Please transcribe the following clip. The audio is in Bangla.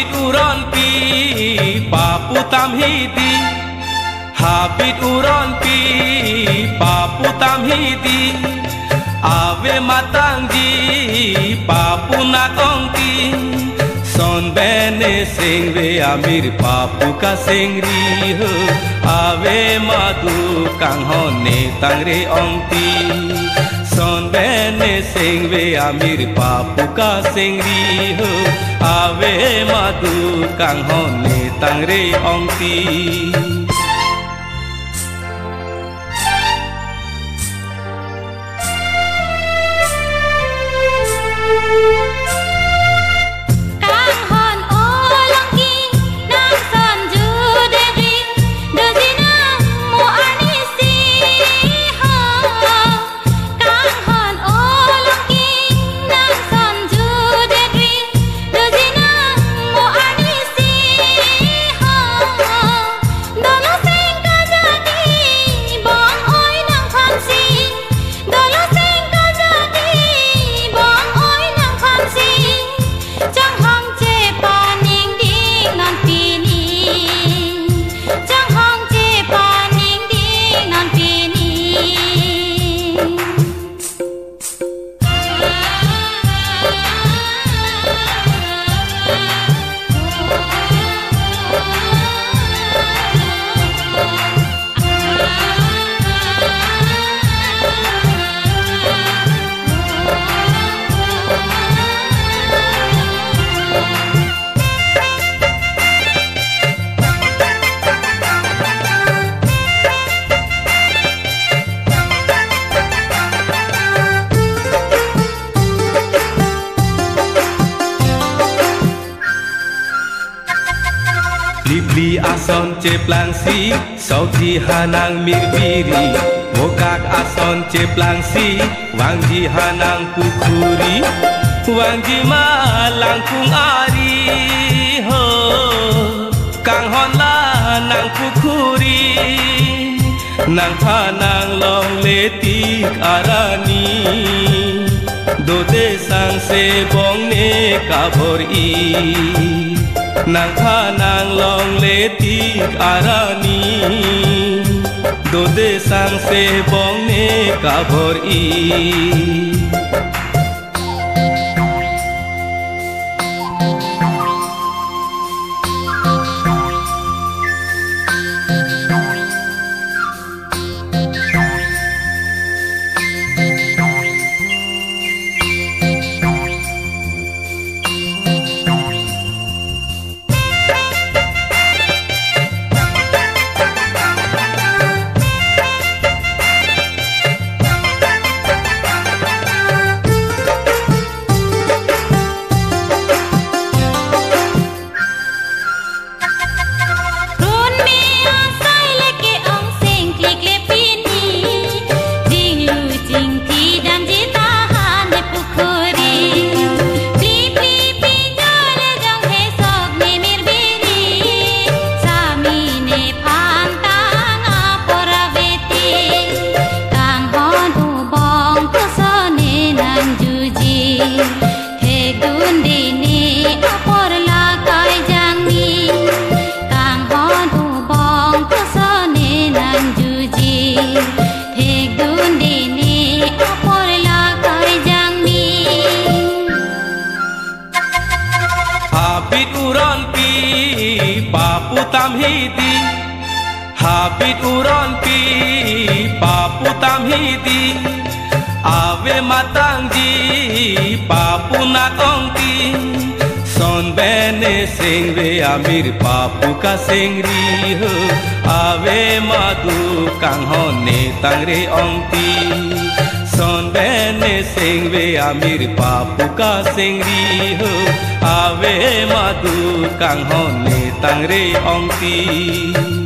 uronpi paputamhidi habit uronpi paputamhidi ave matangji papunakongti sonbene singre amir papuka singri ave madu kanghone tangre ongti सोन बहने सिंगवे आमिर पापू का सिंगरी हो आवे माधु कांग होने तंगरे ओंती আসন চেপলাংসি সৌজি হানাং মিরবিরি মোকাক আসন চেপলাংসি ওয়াংজি হানাং পুখুরি ওয়াংজি মা লাংকুং আরি হো কাংহনলা নাং পুখুরি নাং থানাং লং লেতি আরানি দোদে সাংসে বংনে কাভর ই নাখা নাং লং লেতি আরানি দোদে সাংসে বংনে কাভর ই uron pi papu tamhidi Habit uron pi papu tamhidi Ave सोन बहने सिंगरे आ मेरे बापू का सिंगरी हो? आवे माधु कांहो ने तंगरे ओंती सोन बहने सिंगरे आ बापू का सिंगरी हो? आवे माधु कांहो ने तंगरे ओंती